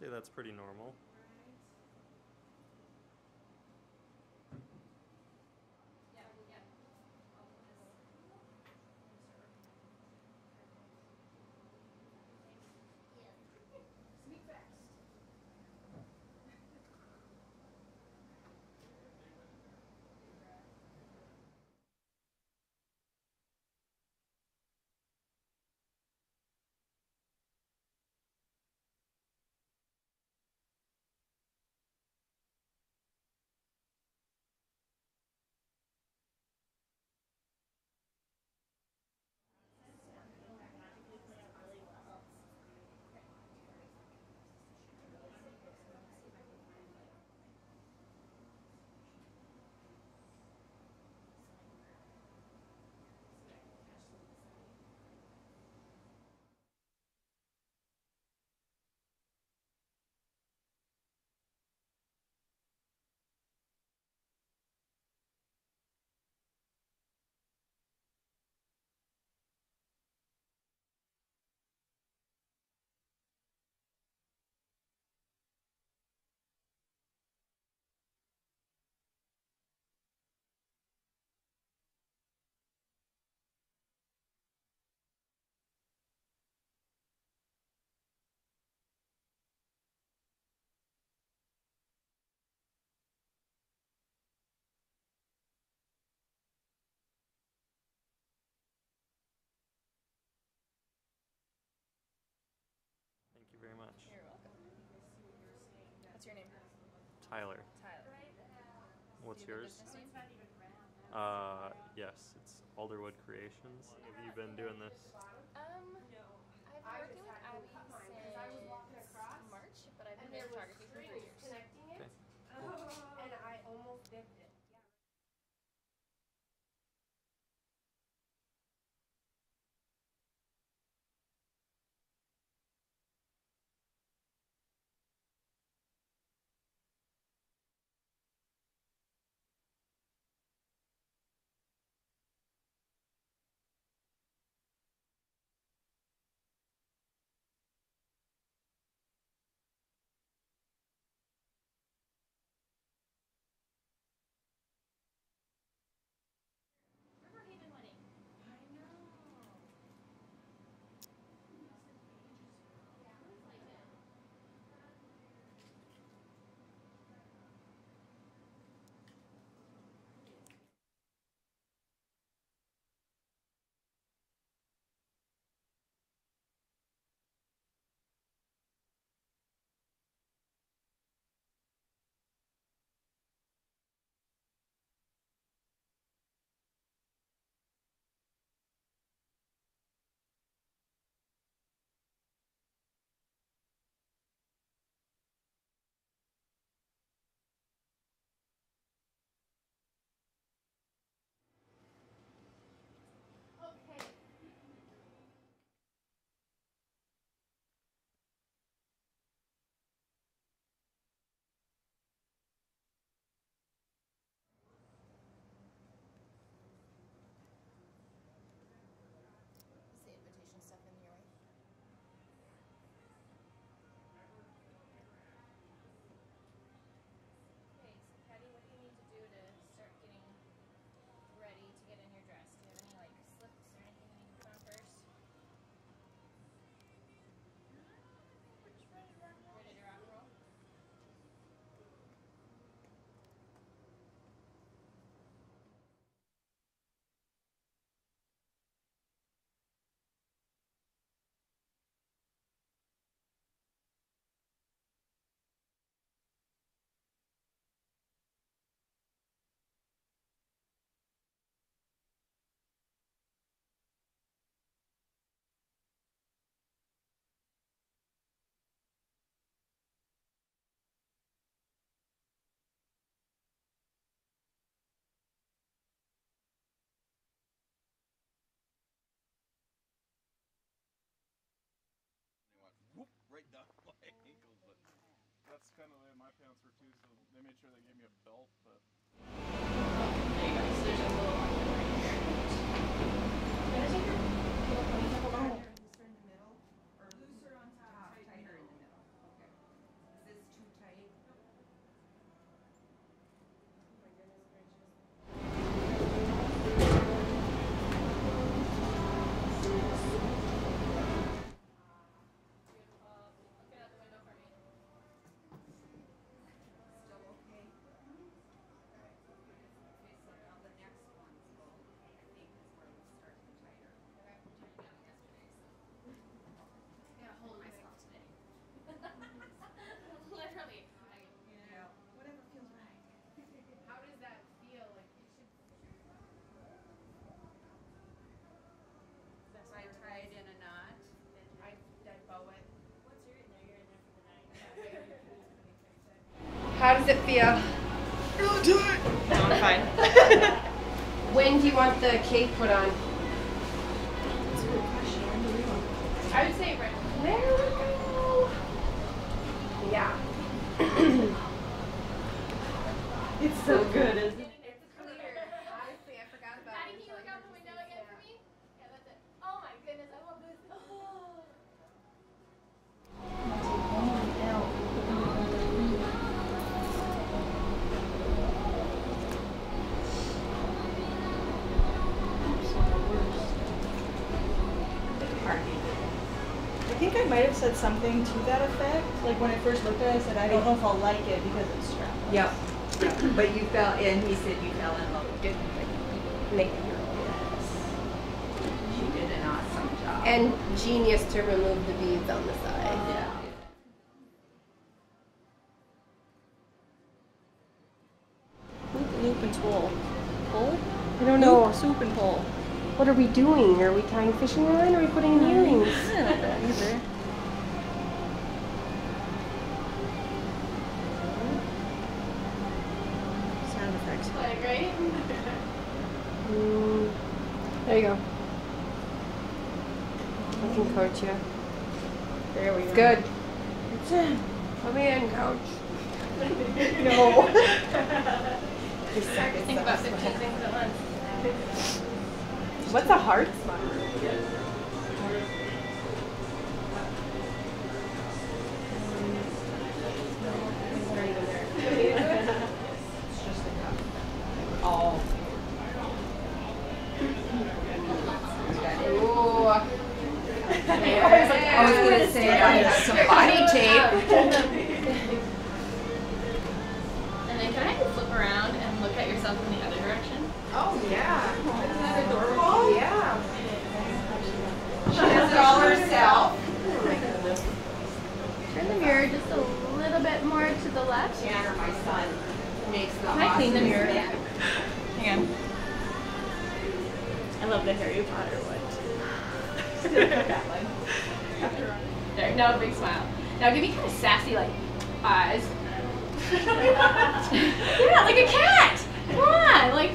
say that's pretty normal. Tyler. Tyler. What's yours? Uh, yes, it's Alderwood Creations. Have you been doing this? Um, I've been working with Abby since March, but I've been doing photography for three years. for two, so they made sure they gave me a belt, but does it feel? No, I'm fine. When do you want the cake put on? I would say right. There we go. Yeah. It's so good, isn't it? Something to that effect. Like when I first looked at it, I said, I don't know if I'll like it because it's strapless. Yep. But you fell, and he said you fell in love with it. Make it your Yes. She did an awesome job. And genius to remove the beads on the side. yeah. Loop, loop and spool. Pull? I don't know. Loop, soup and pull. What are we doing? Are we tying fishing line or are we putting in earrings? I don't know either. Sound effects. Like, right? Mm, there you go. I can coach you. There we go. good. It's in. Come in, coach. No. Think about 15 things at once. What's a heart spot? Clean the mirror? bed. Hang on. I love the Harry Potter one. There, no, big smile. Now give me kind of sassy, like, eyes. yeah, like a cat. Come on, like.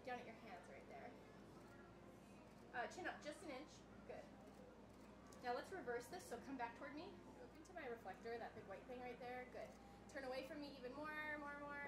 Look down at your hands right there. Uh, chin up just an inch. Good. Now let's reverse this, so come back toward me. Move into my reflector, that big white thing right there. Good. Turn away from me even more, more, more.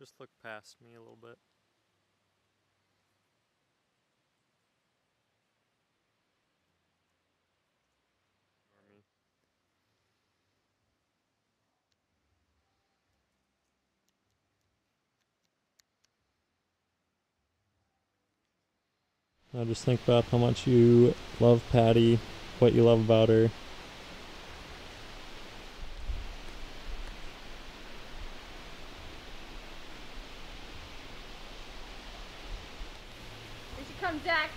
Just look past me a little bit. Now just think about how much you love Patty, what you love about her. Here she comes, Zach.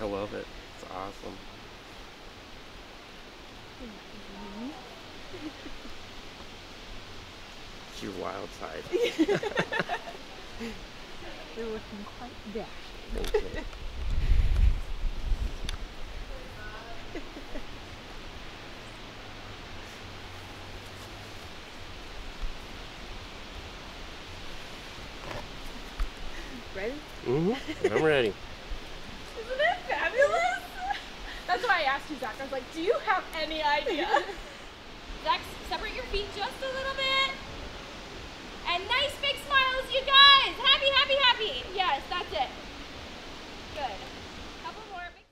I love it. It's awesome. It's your wild side. You're looking quite dashing. Thank you. Ready? hmm I'm ready. Isn't it fabulous? That's why I asked you, Zach. I was like, do you have any idea? Zach, separate your feet just a little bit. And nice big smiles, you guys. Happy, happy, happy. Yes, that's it. Good. Couple more. Big...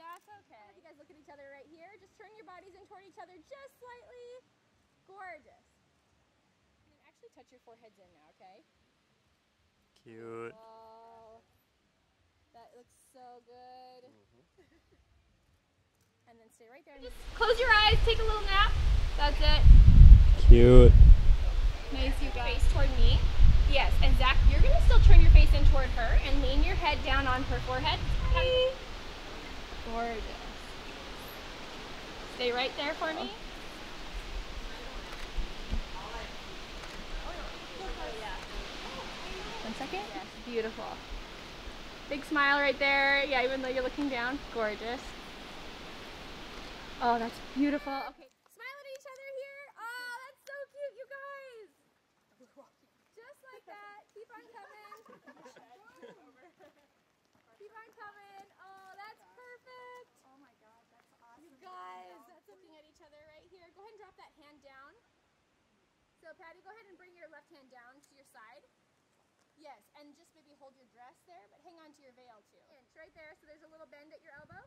That's okay. You guys look at each other right here. Just turn your bodies in toward each other just slightly. Gorgeous. And then actually touch your foreheads in now, okay? Cute. Wow. That looks so good. And stay right there. Just close your eyes, take a little nap. That's it. Cute. Nice, you guys. Face toward me. Yes, and Zach, you're gonna still turn your face in toward her and lean your head down on her forehead. Hi. Gorgeous. Stay right there for me. One second. Yes, beautiful. Big smile right there. Yeah, even though you're looking down. Gorgeous. Oh, that's beautiful. Okay. Smile at each other here. Oh, that's so cute, you guys. Just like that. Keep on coming. Keep on coming. Oh, that's perfect. Oh my god, that's awesome. You guys, that's looking at each other right here. Go ahead and drop that hand down. So, Patty, go ahead and bring your left hand down to your side. Yes, and just maybe hold your dress there, but hang on to your veil too. Inch right there, so there's a little bend at your elbow.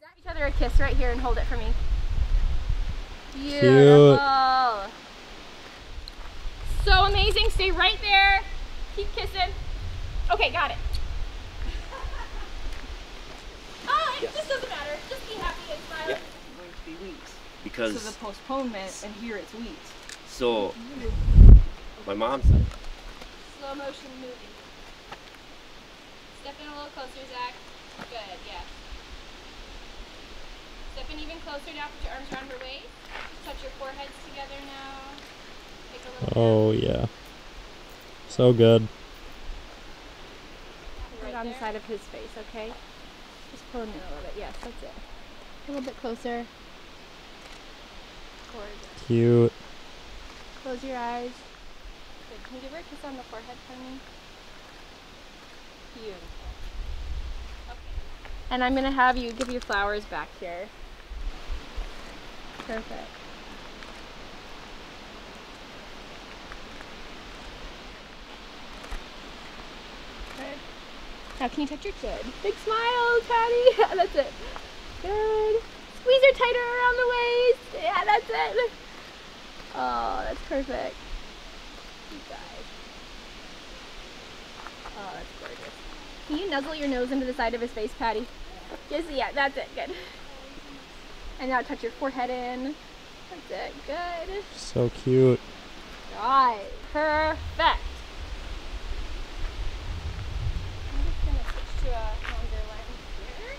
Zach, each other a kiss right here and hold it for me. Beautiful. So amazing. Stay right there. Keep kissing. Okay, got it. Oh, it just doesn't matter. Just be happy and smile. Yeah. Going to be weeks. Because So the postponement, and here it's weeks. so my mom said slow motion movie. Step in a little closer, Zach. Good, yeah. Step in even closer now. Put your arms around her waist. Just touch your foreheads together now. Take a little Oh yeah. So good. Right on the side of his face, okay? Just pull him in a little bit. Yes, that's it. A little bit closer. Gorgeous. Cute. Close your eyes. Good. Can you give her a kiss on the forehead for me? Beautiful. Okay. And I'm gonna have you give your flowers back here. Perfect. Good. Now can you touch your kid? Big smile, Patty. that's it. Good. Squeeze her tighter around the waist. Yeah, that's it. Oh, that's perfect. You guys. Oh, that's gorgeous. Can you nuzzle your nose into the side of his face, Patty? Just, yeah, that's it. Good. And now touch your forehead in. That's it. Good. So cute. Right. Perfect. I'm just gonna switch to a longer lens here.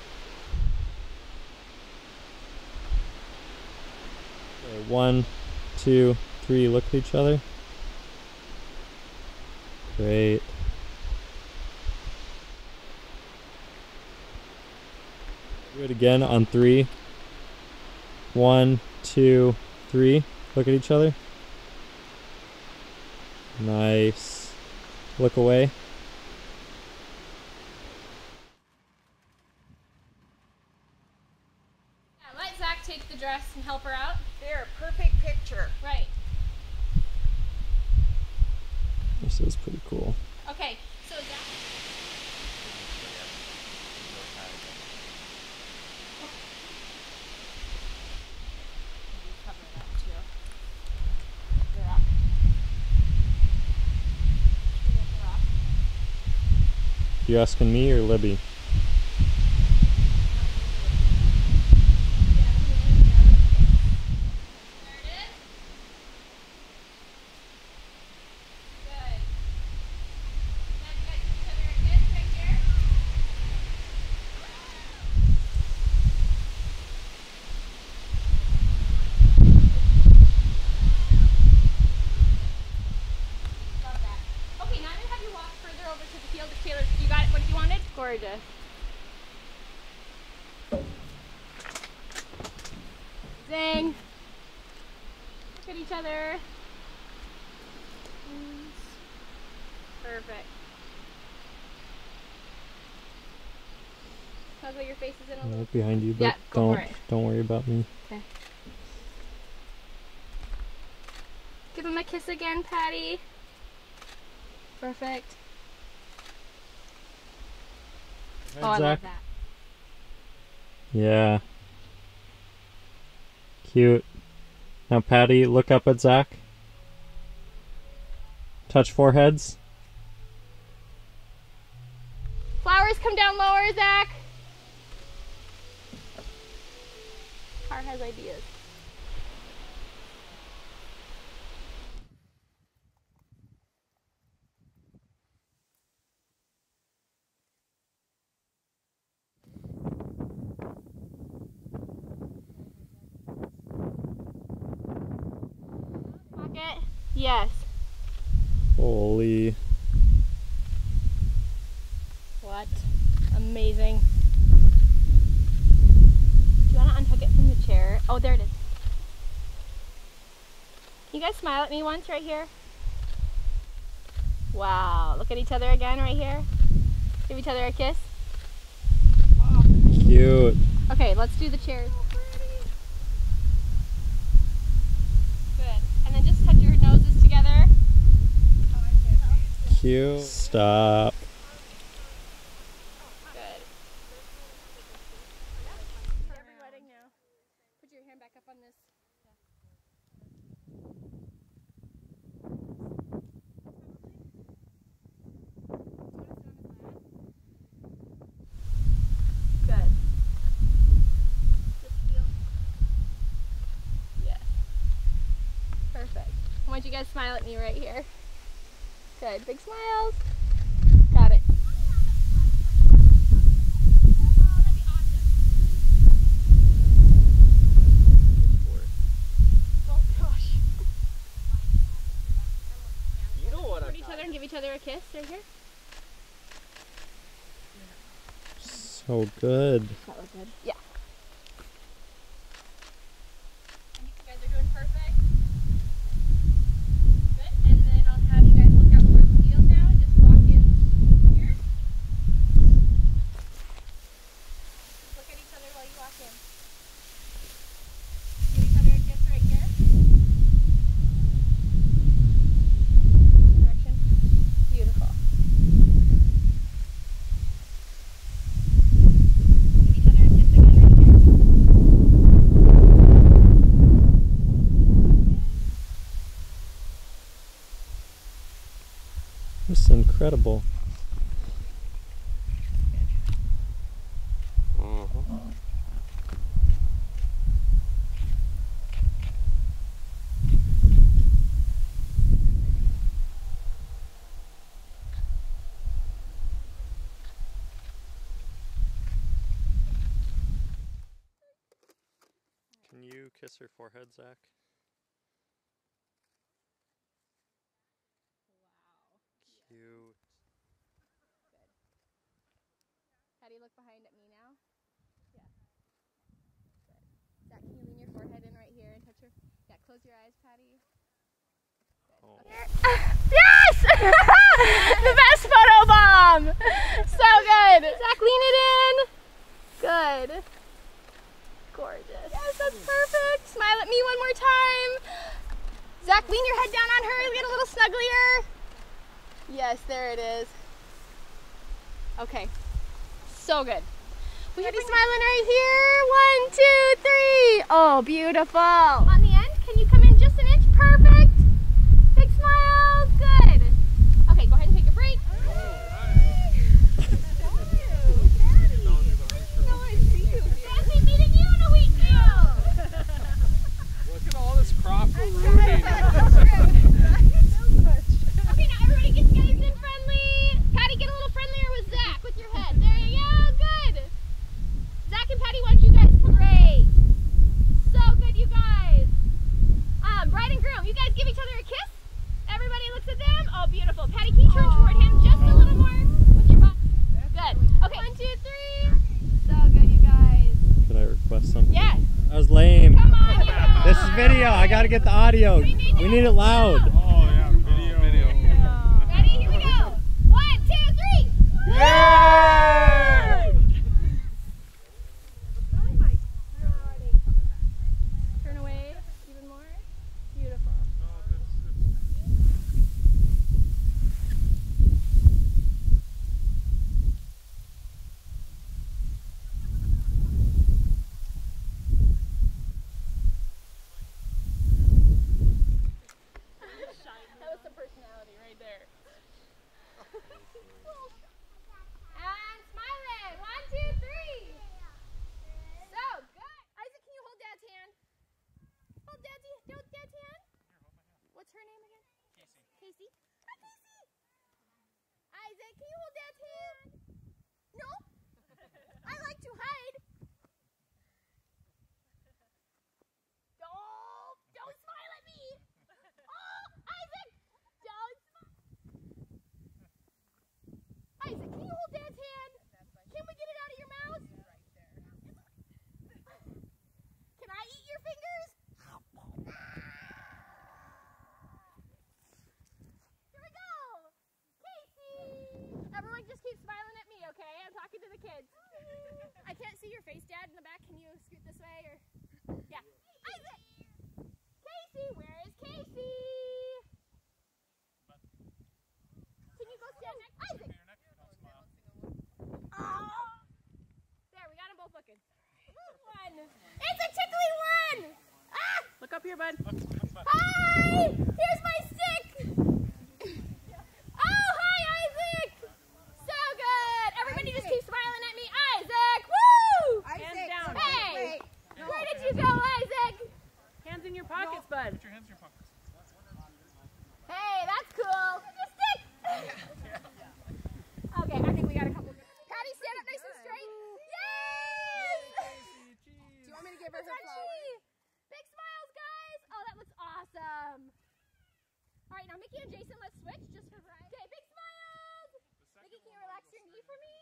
Okay, one, two, three. Look at each other. Great. Do it again on three. One, two, three. Look at each other. Nice. Look away. Yeah, let Zach take the dress and help her out. There, perfect picture. Right. This is pretty cool. Okay, so Zach. Cover it up too. They're up. They're up. You asking me or Libby? There it is. Good. Now you guys give each other a kiss right here. Love that. Okay, now I'm gonna have you walk further over to the field of Taylor. You got what you wanted? Gorgeous. Zing. Look at each other. Mm. Perfect. Toggle your faces in a I'm little. right behind you, but Yeah, don't don't worry about me. Give him a kiss again, Patty. Perfect. Oh, I love that. Yeah. Cute. Now, Patty, look up at Zach. Touch foreheads. Flowers come down lower, Zach. Car has ideas. Pocket? Yes. Holy. What? Amazing. Do you want to unhook it from the chair? Oh, there it is. Can you guys smile at me once right here? Wow. Look at each other again right here. Give each other a kiss. Cute. Okay, let's do the chairs. Good. And then just touch your noses together. Cute. Stop. Good. Every wedding now. Put your hand back up on this. Good. Just feel. Yes. Perfect. I want you guys to smile at me right here. Good. Big smiles. Got it. Oh gosh. You don't want each other and give each other a kiss right here. So good. That look good. Yeah. You guys are doing perfect. Good. And then I'll have you guys look out towards the field now and just walk in here. Look at each other while you walk in. Give each other a kiss right here. Direction. Beautiful. Give each other a kiss again right here. This is incredible. Mm-hmm. Can you kiss her forehead, Zach? Cute. Patty, look behind at me now. Yeah. Good. Zach, can you lean your forehead in right here and touch her? Yeah, close your eyes, Patty. Oh. Yes! the best photo bomb! So good! Zach, lean it in! Good. That's perfect. Smile at me one more time. Zach, lean your head down on her. Get a little snugglier. Yes, there it is. Okay. So good. We should be smiling right here. One, two, three. Oh, beautiful. On the end, can you come in just an inch? Perfect. Big smiles. Good. Okay, go ahead and take a break. Fancy meeting you in a week now. Look at all this crop rooting. Okay, now everybody get nice and friendly. Patty, get a little friendlier with Zach with your head. There you go. Good. Zach and Patty, why don't you guys great? So good, you guys. Um, bride and groom, you guys give each other a kiss. Everybody looks at them. Oh, beautiful. Patty, can you turn toward him just a little more with your butt? Good. Okay, one, two, three. So good, you guys. Could I request something? Yes. That was lame. Come on, you guys. This is video. I gotta get the audio. We need need it loud. Oh yeah, video. video. Ready? Here we go. One, two, three. Turn away even more. Beautiful. That was some personality right there. and smiling. One, two, three. So good. Isaac, can you hold Dad's hand? Hold Dad's, hold Dad's hand. What's her name again? Casey. Casey. Hi, Casey. Isaac, can you hold Dad's hand? No. I like to hide. Don't, don't smile at me. Oh, Isaac, don't smile. Isaac, can you hold Dad's hand? Can we get it out of your mouth? Can I eat your fingers? Here we go. Casey. Everyone just keep smiling at me, okay? I'm talking to the kids. I can't see your face, Dad, in the back. Can you scoot this way or? Yeah. Isaac. Casey, where is Casey? Can you go stand next? Isaac. Oh. There, we got them both looking. One. It's a tickly one. Ah! Look up here, bud. Hi! Here's my stick! Oh, hi, Isaac! So good! Everybody just keep smiling at me. Isaac! Woo! Hands down. Hey! Where did you go, Isaac? Hands in your pockets, bud. Put your hands in your pockets. All right, now Mickey and Jason, let's switch just for variety. Okay, big smiles. Mickey, can you relax your knee for me?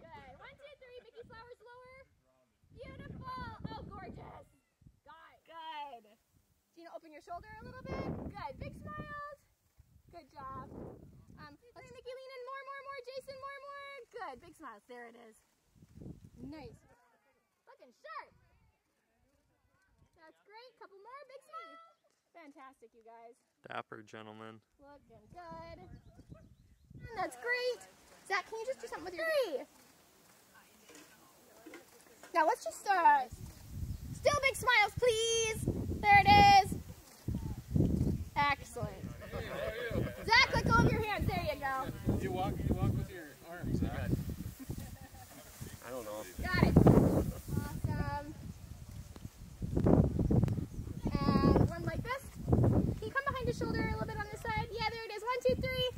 Good. One, two, three. Mickey, flowers lower. Beautiful. Oh, gorgeous. Good. Good. Gina, open your shoulder a little bit. Good. Big smiles. Good job. Um, let's Mickey lean in more, more, more. Jason, more, more. Good. Big smiles. There it is. Nice. Looking sharp. That's great. Couple more. Big smiles. Fantastic, you guys. Dapper gentleman. Looking good. That's great. Zach, can you just do something with your tree? Now let's just, uh, still big smiles, please. There it is. Excellent. Zach, let go of your hands. There you go. You walk, you walk with your arms, Zach. I don't know. Got it. behind shoulder, a little bit on this side. Yeah, there it is. One, two, three.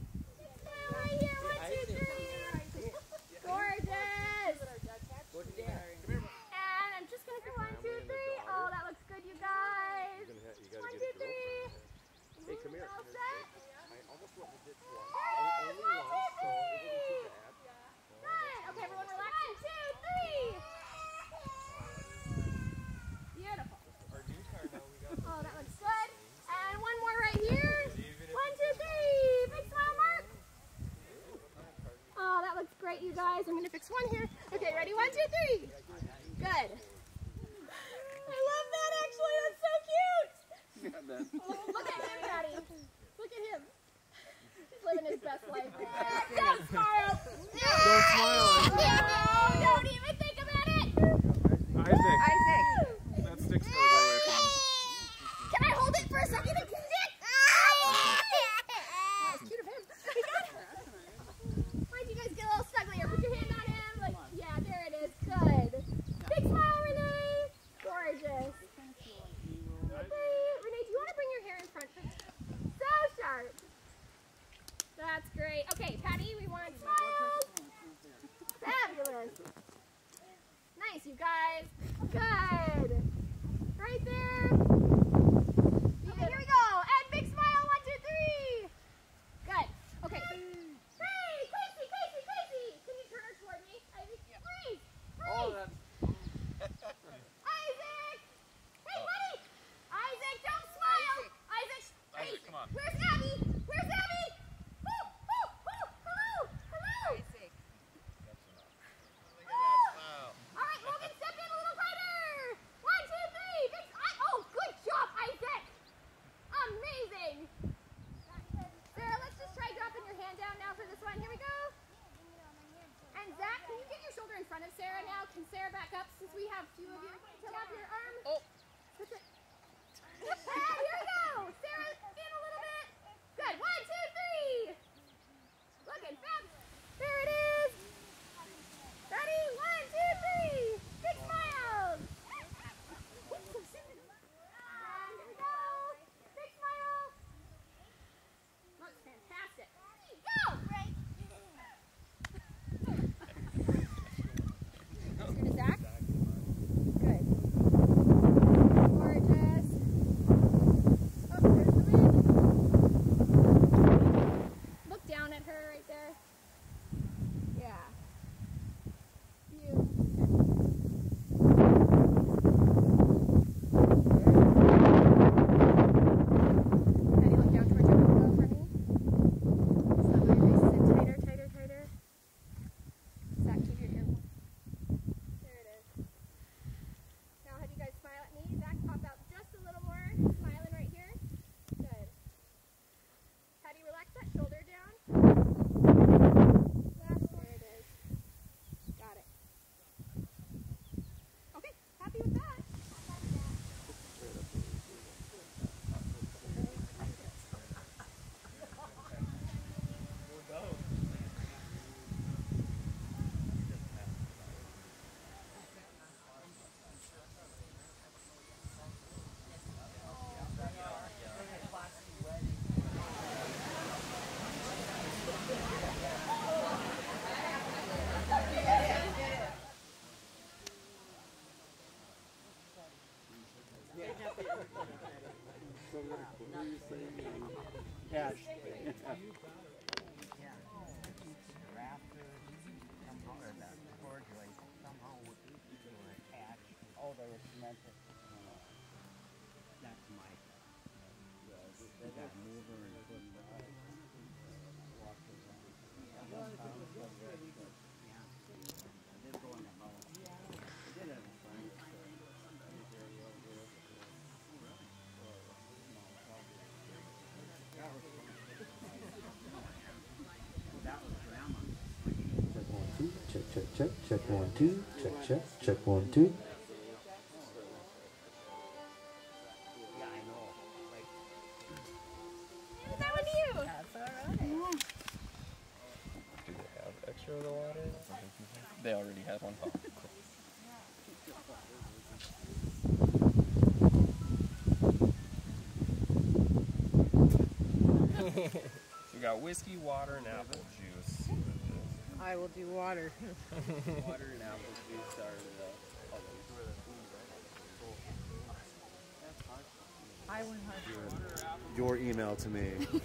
Yeah. Check, check, one, two, check, check, check one, two. I will do water. water and apple juice are the I went hard. Your email to me.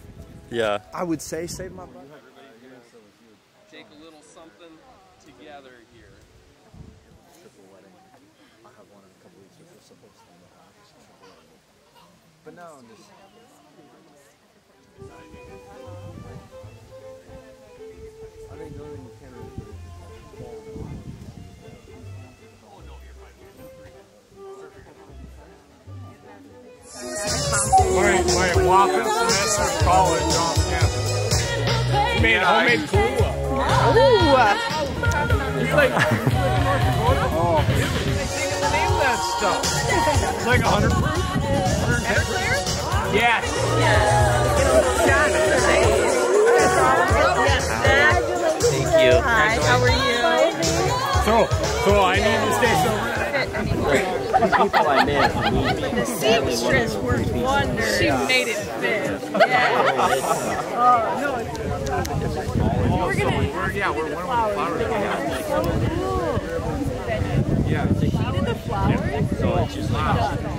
Yeah. I would say save my butt. Take a little something together here. Triple wedding. I have one in a couple weeks which we're supposed to be in the house. But now I'm just. My whopping semester of college off campus. He made homemade Kahlua. He's like, North Dakota. Oh. They can't name that stuff. It's like 100 proof. 110 proof. Yes. Thank you. Hi, how are you? So, so I need to stay sober. The people I met. The seamstress worked wonders. She made it fit. Yeah. oh, no. We're gonna. We're, yeah, we're one of the flowers. Yeah. The heat of the flowers? So it's just Wow.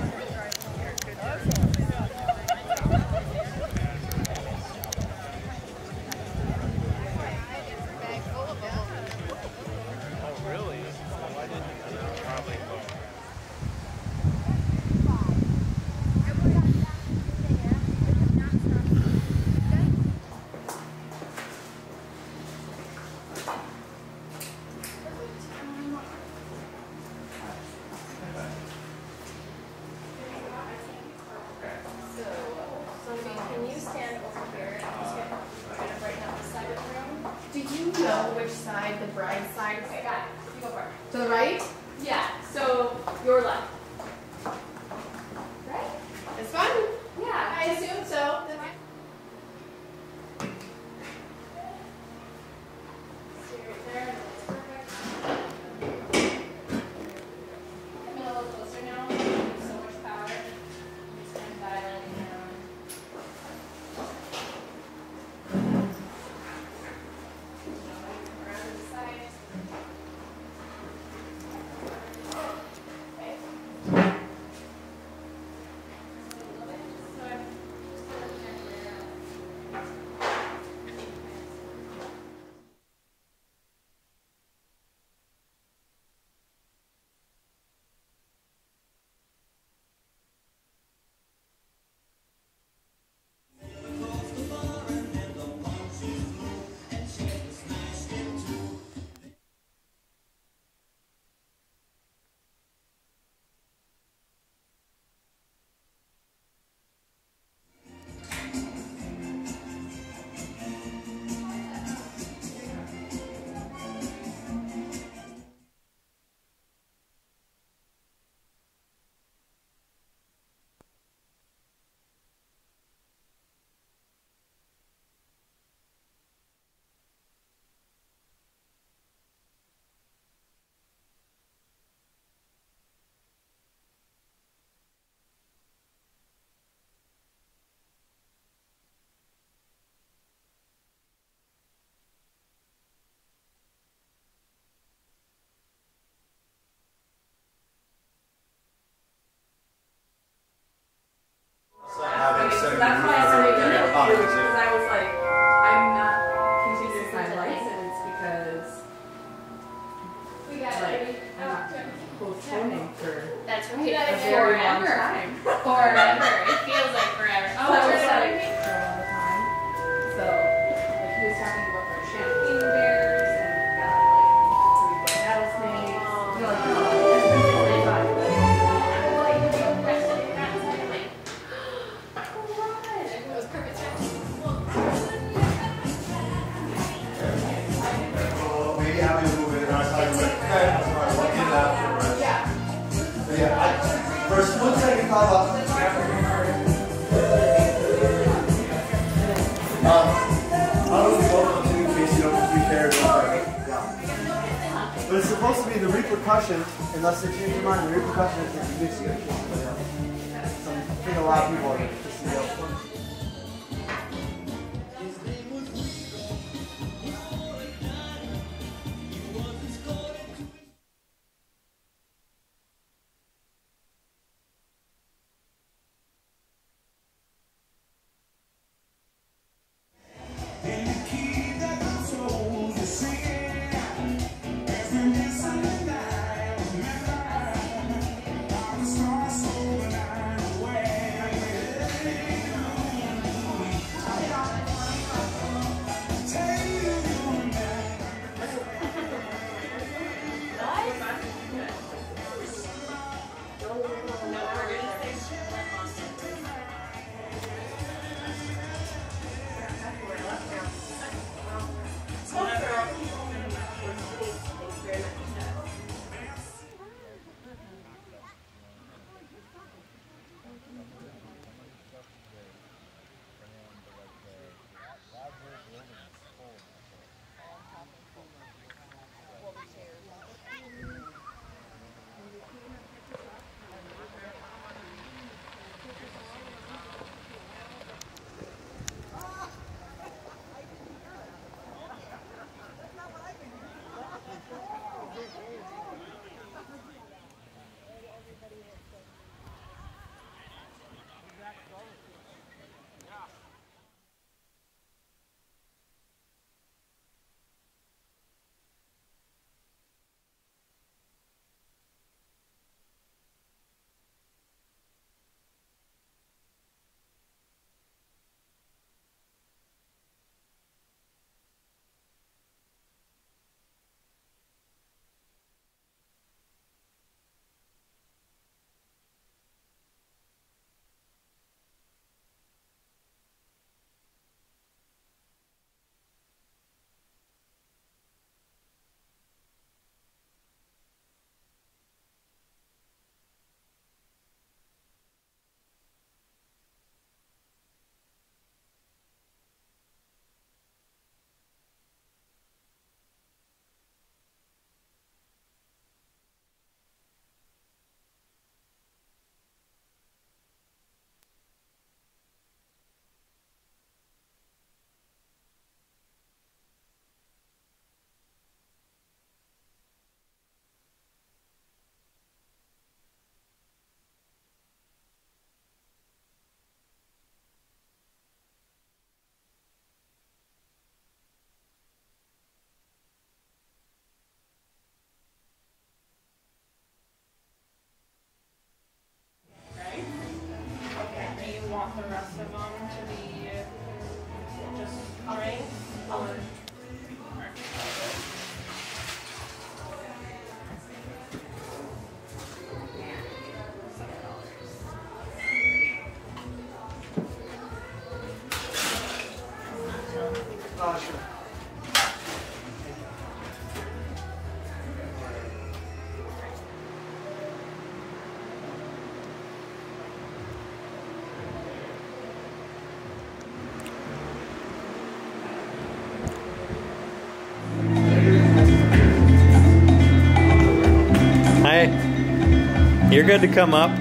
You're good to come up.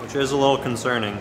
Which is a little concerning.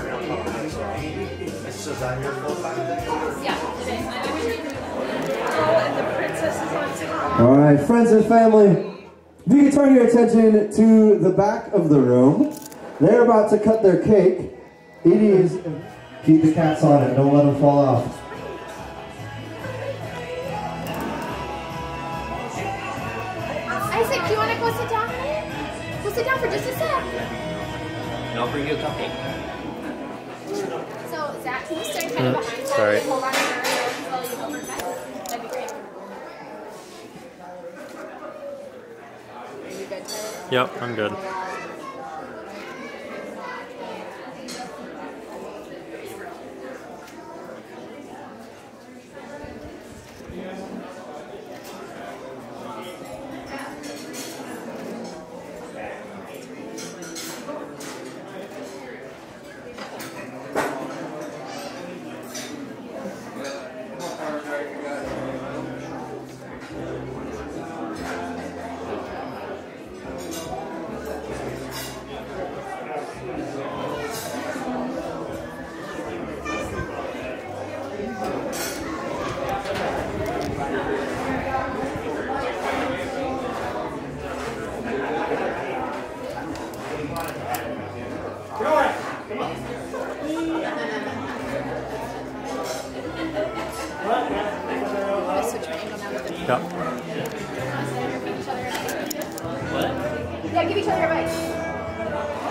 Have one company, so. So is that your full time? Yeah, it is. I actually Oh, and the princess is on top. All right, friends and family, if you can turn your attention to the back of the room, they're about to cut their cake. It is, keep the cats on it, don't let them fall off. Isaac, do you want to go sit down? Go sit down for just a sec. And I'll bring you a cupcake. Tyler? Yep, I'm good.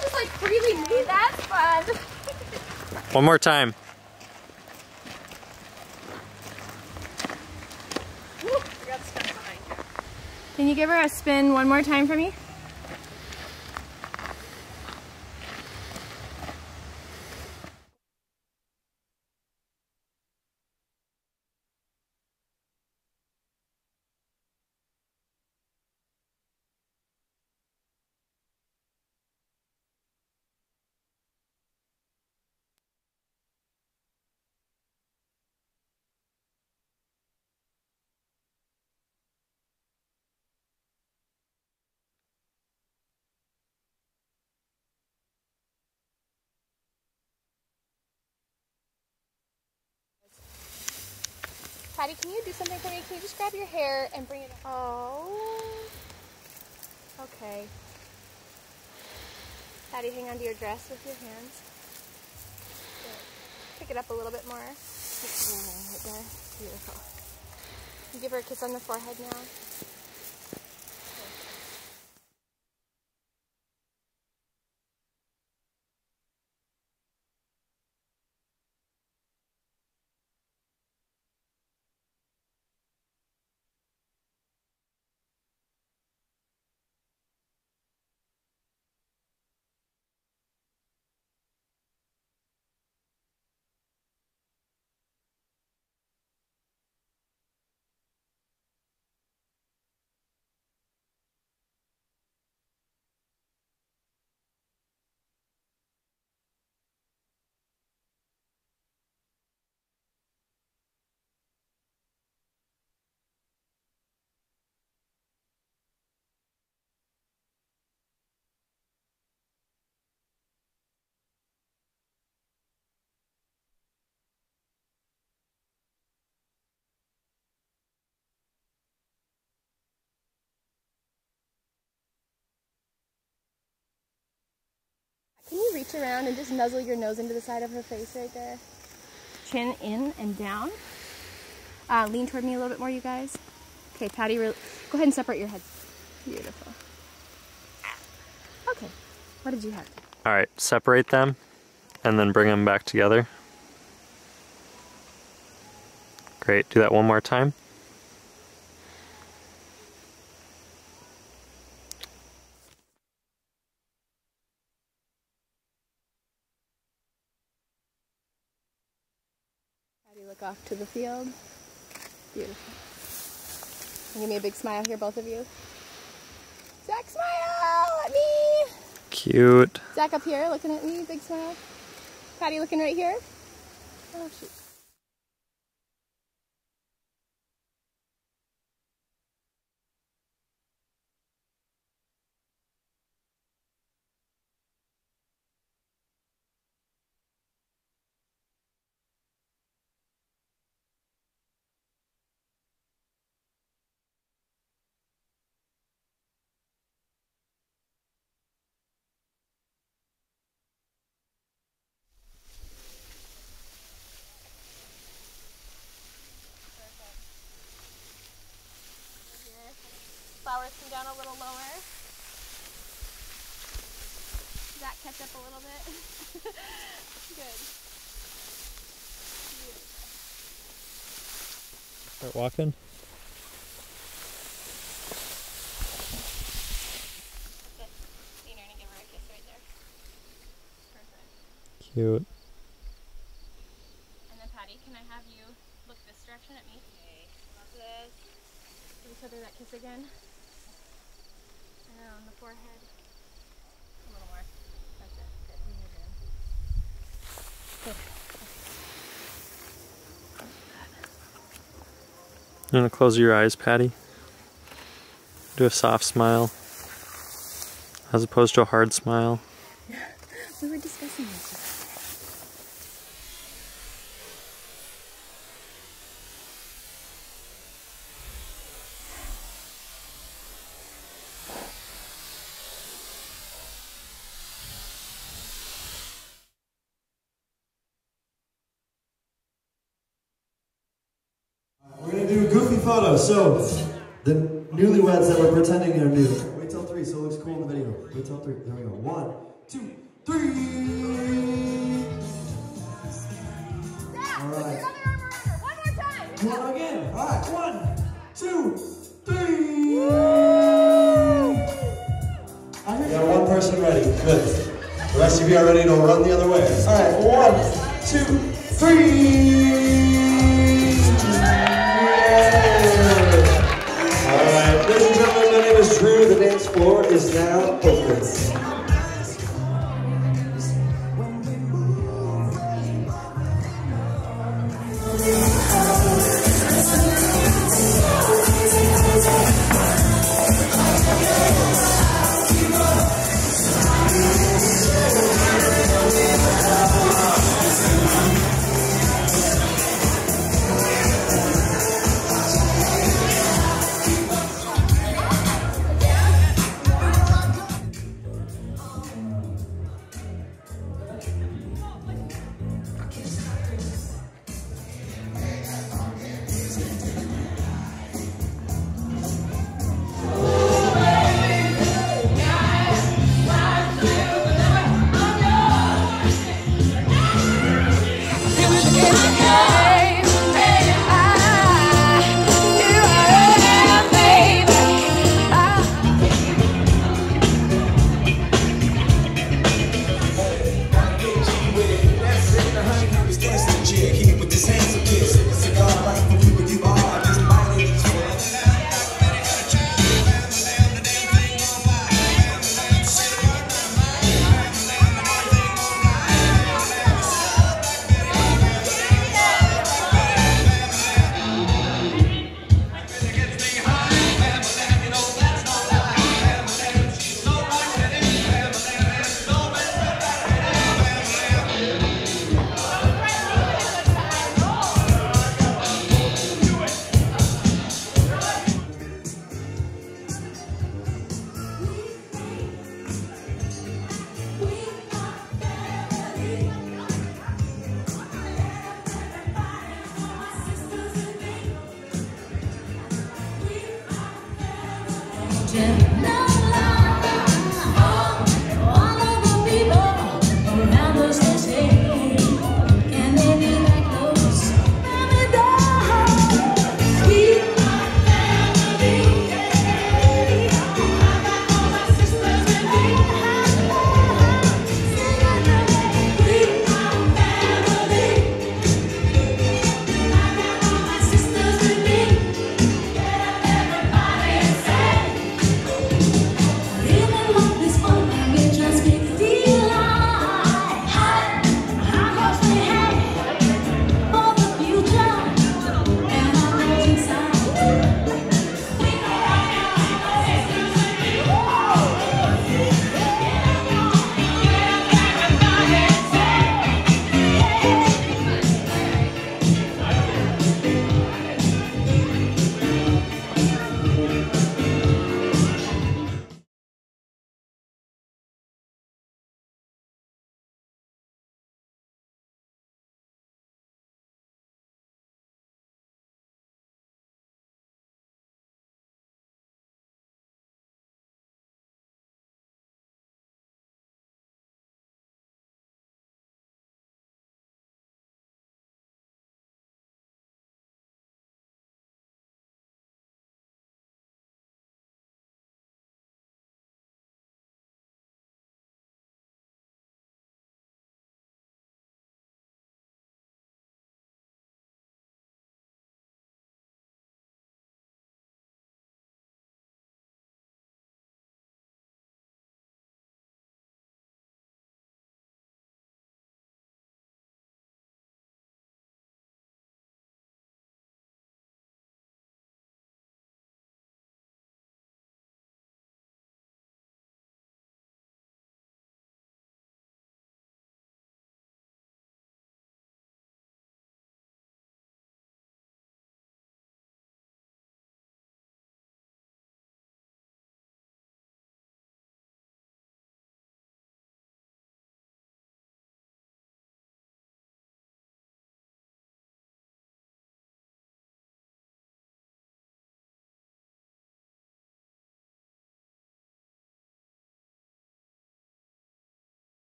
just like freely move. That's fun. One more time. Can you give her a spin one more time for me? Patty, can you do something for me? Can you just grab your hair and bring it up? Oh. Okay. Patty, hang on to your dress with your hands. Good. Pick it up a little bit more. Right there. Beautiful. Give her a kiss on the forehead now. Can you reach around and just nuzzle your nose into the side of her face right there? Chin in and down. Uh, lean toward me a little bit more, you guys. Okay, Patty, go ahead and separate your heads. Beautiful. Okay, what did you have? All right, separate them and then bring them back together. Great, do that one more time. Off to the field. Beautiful. Give me a big smile here, both of you. Zach, smile at me. Cute. Zach up here, looking at me, big smile. Patty looking right here. Oh shoot. Zach up a little bit. Good. Start walking. That's it. Lean her and give her a kiss right there. Perfect. Cute. And then Patty, can I have you look this direction at me? Okay. Love this. Give each other that kiss again. And on the forehead. A little more. That's it. Good. Lean your down. Good. You want to close your eyes, Patty? Do a soft smile as opposed to a hard smile. We were discussing this. We're gonna do a goofy photo. So, the newlyweds that were pretending they're new. Wait till three, so it looks cool three. There we go. One,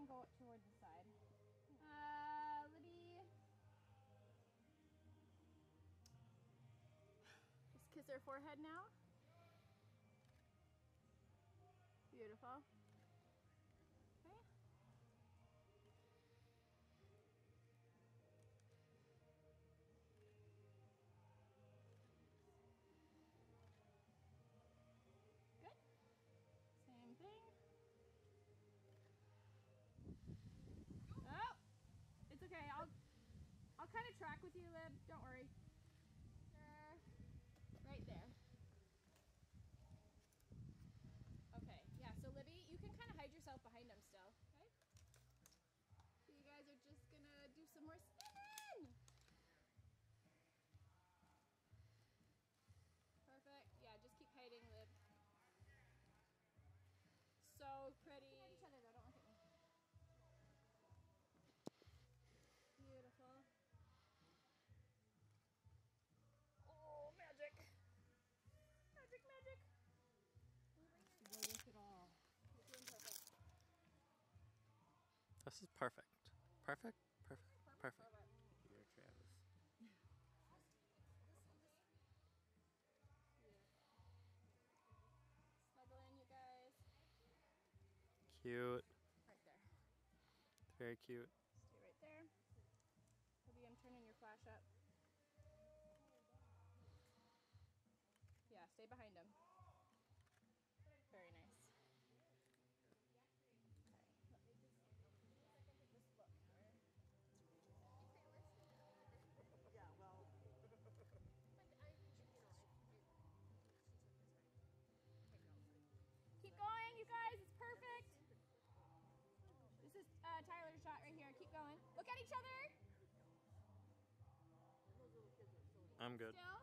can go the side. Uh, Libby. Just kiss her forehead now. Beautiful. With you, Lib. Don't worry. There. Right there. Okay, yeah, so Libby, you can kind of hide yourself behind them still, okay? You guys are just gonna do some more spinning! Perfect, yeah, just keep hiding, Lib. So pretty. Look at each other though, don't look at me. Beautiful. Oh, magic! Magic, magic! With it all. You're doing perfect. This is perfect. Perfect, perfect, perfect. Travis. Cute. Right there. Very cute. Stay right there. Maybe I'm turning your flash up. Yeah, stay behind him. Very nice. Yeah, well. Keep going, you guys. It's perfect. This is uh, Tyler's shot right here. Keep going. Look at each other. I'm good. Still.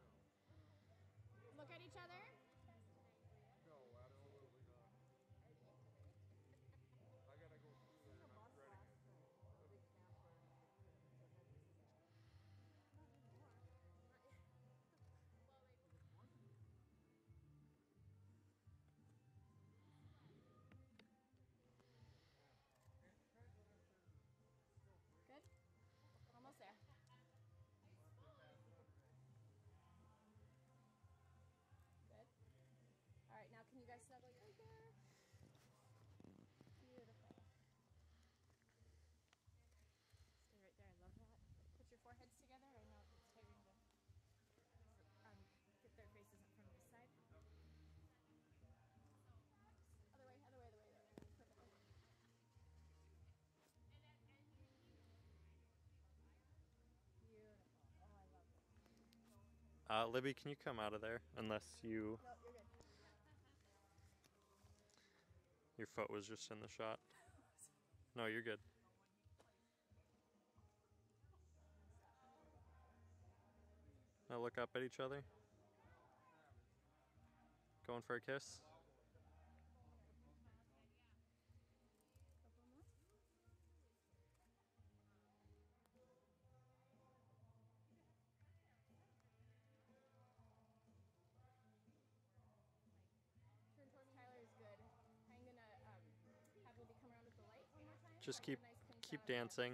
Uh, Libby, can you come out of there? Unless you. No. Your foot was just in the shot. No, you're good. Now look up at each other. Going for a kiss? Just keep keep dancing.